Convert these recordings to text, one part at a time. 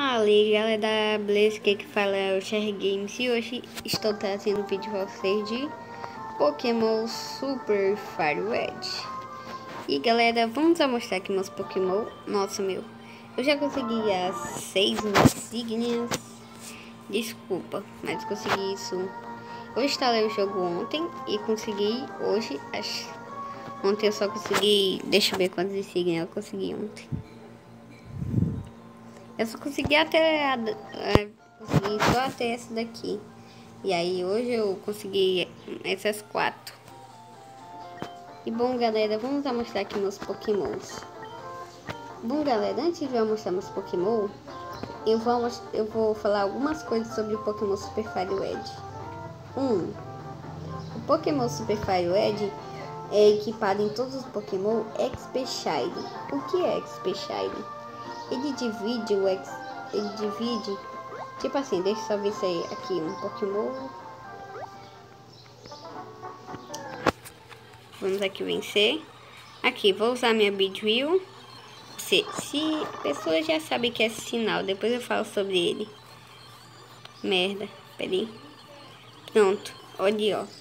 Fala galera da Blaze que fala? É o Cher Games e hoje estou trazendo um vídeo para vocês de Pokémon Super Fire Red. E galera, vamos mostrar aqui meus Pokémon. Nossa meu, eu já consegui as 6 insígnias Desculpa, mas consegui isso. Eu instalei o jogo ontem e consegui hoje. Ontem eu só consegui, deixa eu ver quantas insígnias eu consegui ontem eu só consegui até. É, consegui só até essa daqui. E aí hoje eu consegui essas quatro. E bom galera, vamos mostrar aqui meus pokémons. Bom galera, antes de eu mostrar meus pokémon, eu vou, eu vou falar algumas coisas sobre o Pokémon Super Fire Red. 1. Um, o Pokémon Super Fire Red é equipado em todos os Pokémon XP Shine. O que é XP Shine? Ele divide o ex, ele divide, tipo assim, deixa eu só ver se é aqui um Pokémon. Vamos aqui vencer. Aqui, vou usar minha Bidrill. Se, se pessoas já sabem que é sinal, depois eu falo sobre ele. Merda, peraí. Pronto, olha ó.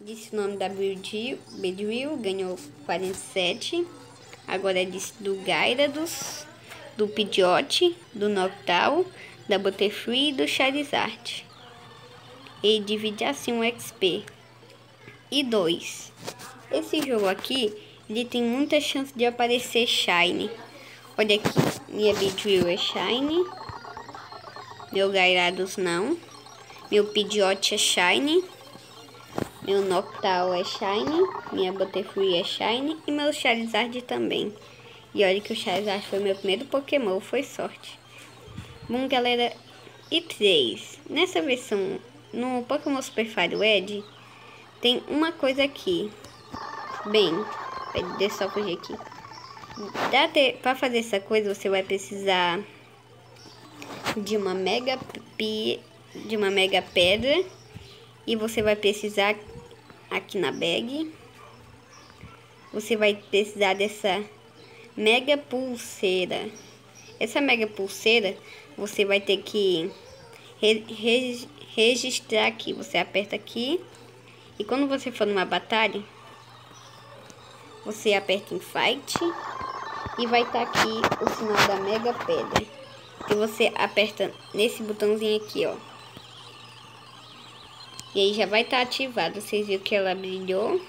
Disse o nome da Bidrill, ganhou 47. Agora é disse do Gyarados do Pidgeot, do Noctowl, da Butterfree e do Charizard. E divide assim um XP. E dois. Esse jogo aqui, ele tem muita chance de aparecer Shine. Olha aqui, minha Beedrill é Shine. Meu Gyarados não. Meu Pidgeot é Shine. Meu Noctowl é Shine. Minha Butterfree é Shine. E meu Charizard também. E olha que o Charizard foi meu primeiro Pokémon, foi sorte. Bom, galera, e 3. Nessa versão, no Pokémon Super Fire Red, tem uma coisa aqui. Bem, deixa só fugir aqui. Para fazer essa coisa, você vai precisar de uma mega pi, de uma mega pedra e você vai precisar aqui na bag. Você vai precisar dessa mega pulseira. Essa mega pulseira você vai ter que re re registrar aqui. Você aperta aqui e quando você for numa batalha, você aperta em fight e vai estar tá aqui o sinal da mega pedra. E você aperta nesse botãozinho aqui, ó. E aí já vai estar tá ativado. Vocês viram que ela brilhou.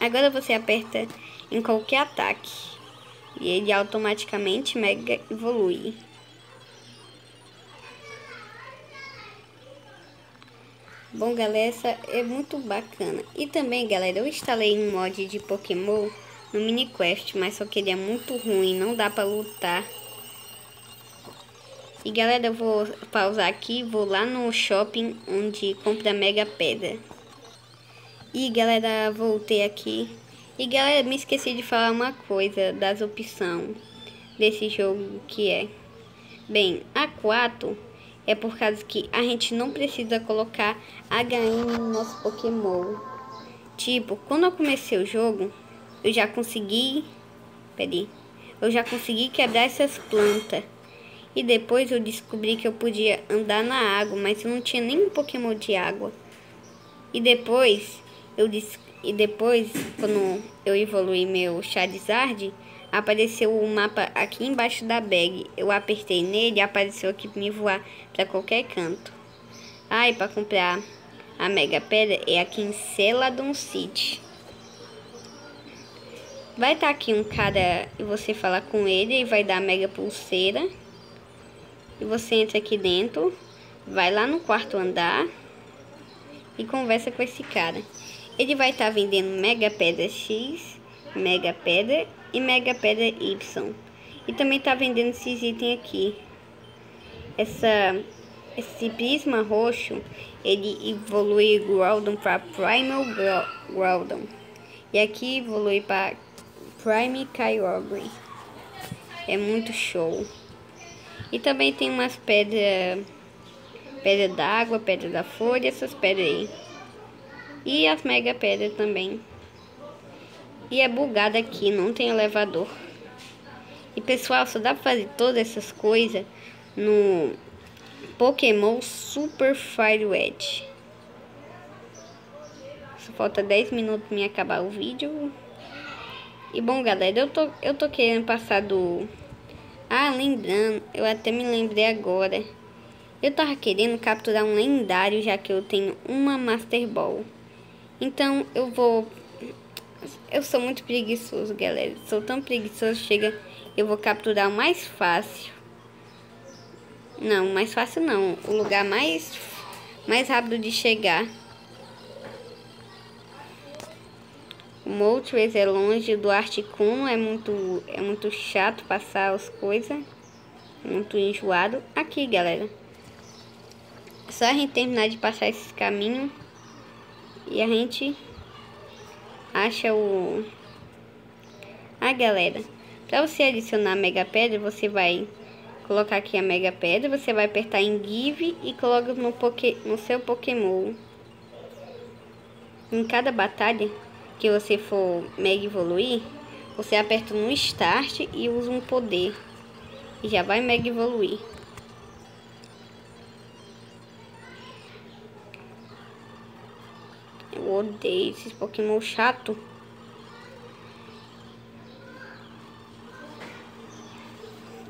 Agora você aperta em qualquer ataque. E ele automaticamente mega evolui. Bom, galera, essa é muito bacana. E também, galera, eu instalei um mod de Pokémon no Miniquest, mas só que ele é muito ruim, não dá pra lutar. E, galera, eu vou pausar aqui, vou lá no shopping onde compra Mega Pedra. E, galera, voltei aqui. E galera, me esqueci de falar uma coisa das opções desse jogo que é. Bem, a 4 é por causa que a gente não precisa colocar HM no nosso Pokémon. Tipo, quando eu comecei o jogo, eu já consegui... Peraí. Eu já consegui quebrar essas plantas. E depois eu descobri que eu podia andar na água, mas eu não tinha nenhum Pokémon de água. E depois eu descobri e depois, quando eu evolui meu Charizard, apareceu o mapa aqui embaixo da bag. Eu apertei nele e apareceu aqui para me voar para qualquer canto. Ah, para comprar a Mega Pedra é aqui em Celadon City. Vai estar tá aqui um cara e você fala com ele e vai dar a Mega Pulseira. E você entra aqui dentro, vai lá no quarto andar e conversa com esse cara. Ele vai estar tá vendendo Mega Pedra X, Mega Pedra e Mega Pedra Y. E também está vendendo esses itens aqui. Essa, esse prisma roxo, ele evolui Groudon para Primal Groudon. E aqui evolui para Prime Kyogre. É muito show. E também tem umas pedras pedra d'água, pedra da folha, essas pedras aí. E as mega pedras também. E é bugado aqui, não tem elevador. E pessoal, só dá pra fazer todas essas coisas no Pokémon Super Fire Red. Só falta 10 minutos pra me acabar o vídeo. E bom, galera, eu tô, eu tô querendo passar do... Ah, lembrando, eu até me lembrei agora. Eu tava querendo capturar um lendário, já que eu tenho uma Master Ball. Então, eu vou... Eu sou muito preguiçoso, galera. Sou tão preguiçoso, chega... Eu vou capturar o mais fácil. Não, mais fácil não. O lugar mais, mais rápido de chegar. O Moltres é longe do Articuno. É muito, é muito chato passar as coisas. Muito enjoado. Aqui, galera. Só a gente terminar de passar esse caminho. E a gente acha o... Ah, galera. Para você adicionar a Mega Pedra, você vai colocar aqui a Mega Pedra, você vai apertar em Give e coloca no, poké, no seu Pokémon. Em cada batalha que você for Mega Evoluir, você aperta no Start e usa um poder. E já vai Mega Evoluir. Eu odeio esses Pokémon chato.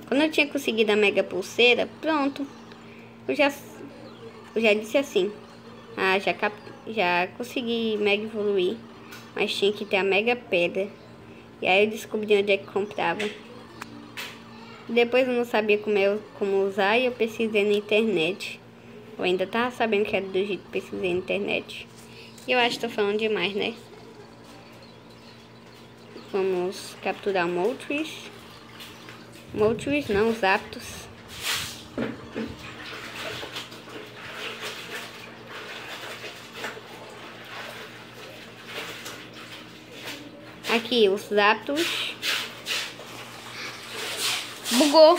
Quando eu tinha conseguido a mega pulseira, pronto. Eu já, eu já disse assim. Ah, já, cap, já consegui mega evoluir. Mas tinha que ter a mega pedra. E aí eu descobri onde é que comprava. Depois eu não sabia como, eu, como usar e eu pesquisei na internet. Eu ainda tava sabendo que era do jeito que pesquisei na internet. Eu acho que tô falando demais, né? Vamos capturar Moltres. Moltres não, os aptos. Aqui, os aptos. Bugou.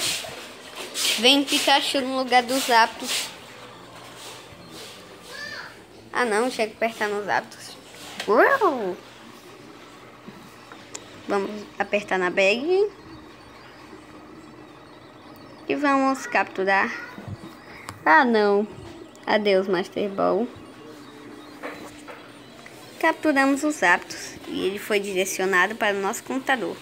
Vem Pikachu no lugar dos aptos. Ah não, chega a apertar nos aptos. Uau! Vamos apertar na bag. E vamos capturar. Ah, não. Adeus, Master Ball. Capturamos os aptos e ele foi direcionado para o nosso computador.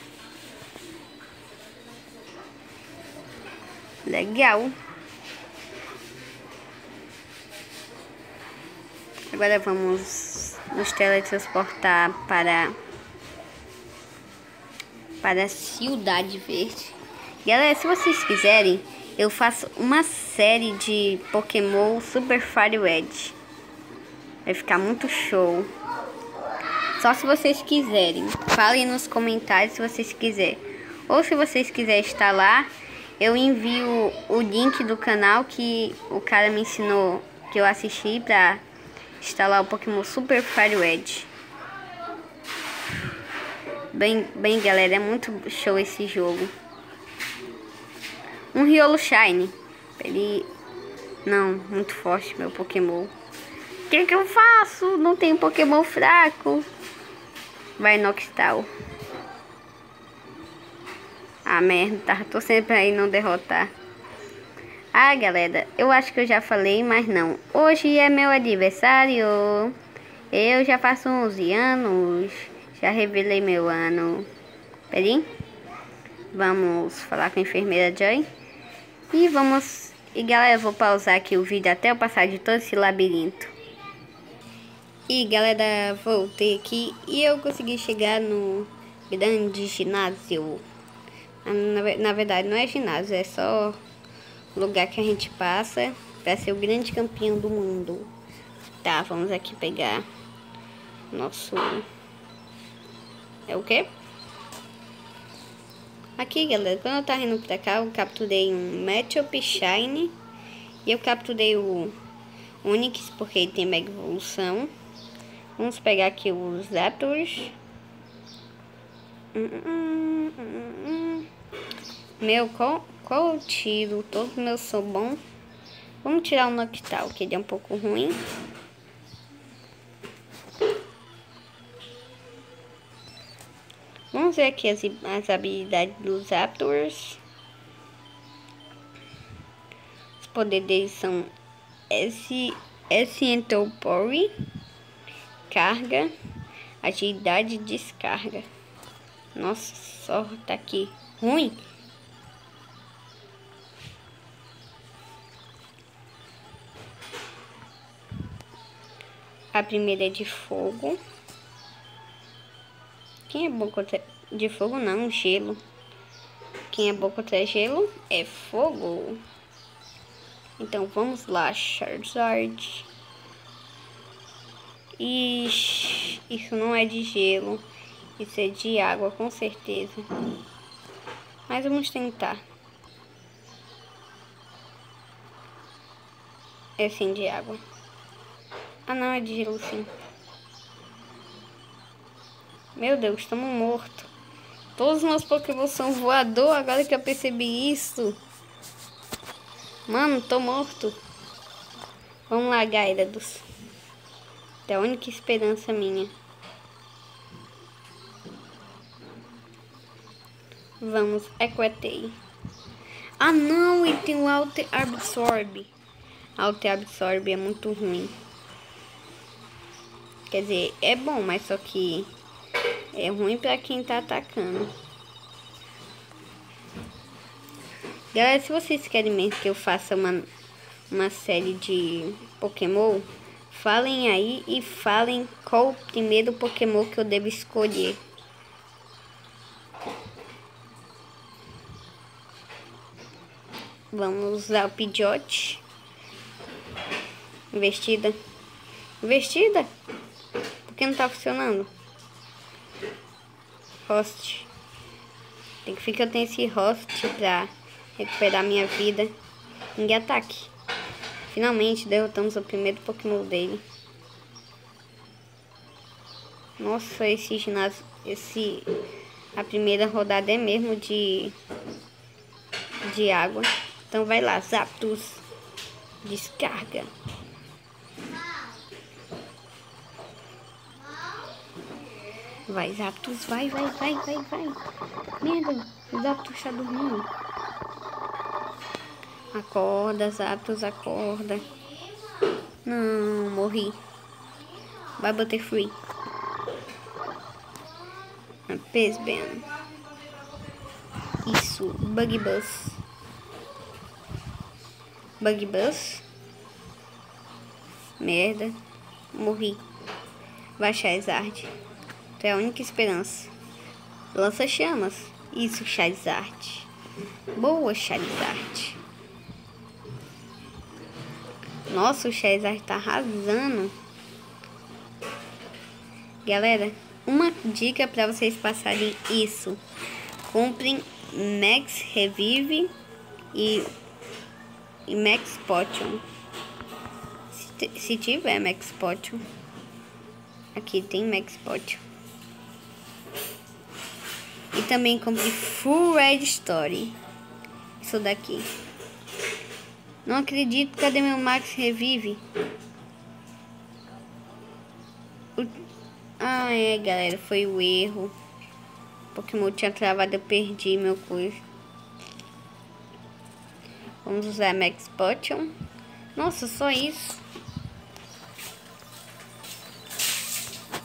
Legal. Agora vamos nos teletransportar para para a Cidade Verde. Galera, se vocês quiserem, eu faço uma série de Pokémon Super Fire Red. Vai ficar muito show. Só se vocês quiserem. Falem nos comentários se vocês quiserem. Ou se vocês quiserem estar lá, eu envio o link do canal que o cara me ensinou, que eu assisti pra instalar o Pokémon Super Fire Red. Bem, bem galera, é muito show esse jogo. Um Riolo Shine. Ele... Não, muito forte meu Pokémon. O que, que eu faço? Não tem Pokémon fraco. Vai Noctal. Ah, merda. Torcendo pra ele não derrotar. Ah, galera. Eu acho que eu já falei, mas não. Hoje é meu aniversário. Eu já faço 11 anos. Já revelei meu ano. Peraí. Vamos falar com a enfermeira Joy. E vamos... E galera, eu vou pausar aqui o vídeo até eu passar de todo esse labirinto. E galera, voltei aqui e eu consegui chegar no grande ginásio. Na, na verdade não é ginásio, é só lugar que a gente passa para ser o grande campeão do mundo. Tá, vamos aqui pegar nosso... É o quê? Aqui, galera, quando eu tava indo pra cá, eu capturei um Meteor Shine. E eu capturei o Onix, porque ele tem mega evolução. Vamos pegar aqui os Zapdos. Meu, qual, qual eu tiro? Todos meus são bons. Vamos tirar o Noctal, que ele é um pouco ruim. Vamos ver aqui as, as habilidades dos Raptors. Os poderes deles são S, S Entropore, carga, agilidade e descarga. Nossa, só tá aqui ruim. A primeira é de fogo. Quem é bom contra... De fogo não, gelo. Quem é bom contra gelo é fogo. Então vamos lá, Charizard. Ixi, isso não é de gelo. Isso é de água, com certeza. Mas vamos tentar. É sim de água. Ah não, é de gelo sim. Meu Deus, estamos mortos. Todos os meus Pokémon são voador, agora que eu percebi isso. Mano, tô morto. Vamos lá, Gyarados. É a única esperança minha. Vamos, Equetei. Ah não, e tem o Alter Absorb. Alter Absorb é muito ruim. Quer dizer, é bom, mas só que é ruim pra quem tá atacando. Galera, se vocês querem mesmo que eu faça uma, uma série de Pokémon, falem aí e falem qual o primeiro Pokémon que eu devo escolher. Vamos usar o Pidgeot. Investida. Investida? Por que não tá funcionando? Host. Tem que ficar que eu tenho esse host pra recuperar minha vida. Em ataque. Finalmente derrotamos o primeiro Pokémon dele. Nossa, esse ginásio. Esse. A primeira rodada é mesmo de. De água. Então vai lá, Zapdos. Descarga. Vai, Zapdos, vai, vai, vai, vai, vai. Merda, o Zapdos está dormindo. Acorda, Zapdos, acorda. Não, morri. Vai bater free. Pesben. Isso, Bug Bus. Bug Bus. Merda. Morri. Vai, Charizard. É a única esperança. Lança chamas. Isso, Charizard. Boa, Charizard. Nossa, o Charizard tá arrasando. Galera, uma dica para vocês passarem isso. Comprem Max Revive e, e Max Potion. Se, se tiver Max Potion. Aqui tem Max Potion. Também comprei Full Red Story. Isso daqui. Não acredito. Cadê meu Max Revive? O... Ah, é, galera. Foi o erro. Pokémon tinha travado. Eu perdi meu coisa. Vamos usar Max Potion. Nossa, só isso.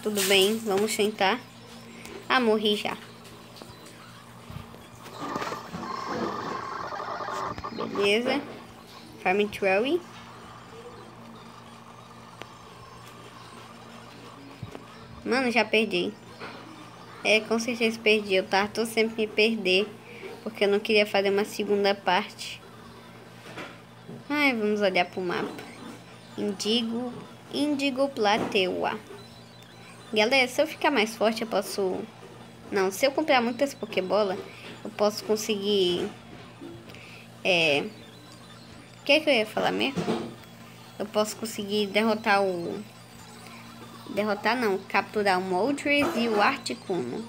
Tudo bem, vamos tentar. Ah, morri já. Beleza. Farm Trolley. Mano, já perdi. É, com certeza perdi. Eu tava tô sempre me perder. Porque eu não queria fazer uma segunda parte. Ai, vamos olhar pro mapa. Indigo, Indigo Plateua. Galera, se eu ficar mais forte, eu posso... Não, se eu comprar muitas Pokébola, eu posso conseguir é... O que, é que eu ia falar mesmo? Eu posso conseguir derrotar o... Derrotar não, capturar o Moltres e o Articuno.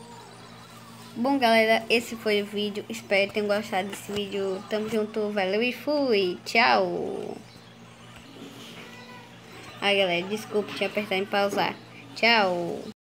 Bom, galera, esse foi o vídeo. Espero que tenham gostado desse vídeo. Tamo junto, valeu e fui. Tchau. Ai, galera, desculpa, tinha apertado em pausar. Tchau.